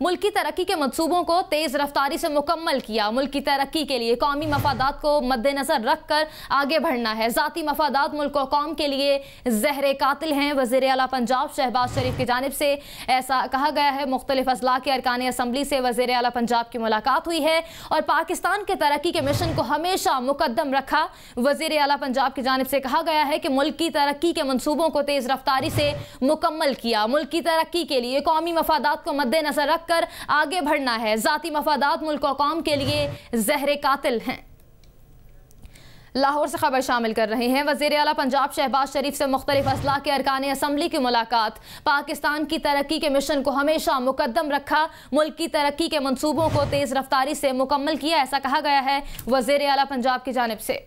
मुल्क की तरक्की के मनसूबों को तेज रफ्तारी से मुकम्मल किया। मुल्क की तरक्की के लिए कौमी मफादात को मद्देनजर रख कर आगे बढ़ना है। ज़ाती मफादात मुल्क कौम के लिए जहर कातिल हैं। वज़ीर अला पंजाब शहबाज शरीफ की जानब से ऐसा कहा गया है। मुख्तलिफ़ अजला के अरकान असम्बली से वज़ीर अला पंजाब की मुलाकात हुई है और पाकिस्तान के तरक्की के मिशन को हमेशा मुकदम रखा। वज़ीर अला पंजाब की जानब से कहा गया है कि मुल्क की तरक्की के मनसूबों को तेज रफ्तारी से मुकम्मल किया। मुल्क की तरक्की के लिए कौमी मफादात को मद्देनजर रख कर आगे बढ़ना है। ज़ाती मफादात मुल्क कौम के लिए जहर कातिल हैं। लाहौर से खबर शामिल कर रहे हैं। वज़ीर अला पंजाब शहबाज शरीफ से मुख्तलिफ़ असला के अरकान असम्बली की मुलाकात। पाकिस्तान की तरक्की के मिशन को हमेशा मुकदम रखा, मुल्क की तरक्की के मनसूबों को तेज़ रफ्तारी से मुकम्मल किया, ऐसा कहा गया है वज़ीर अला पंजाब की जानब से।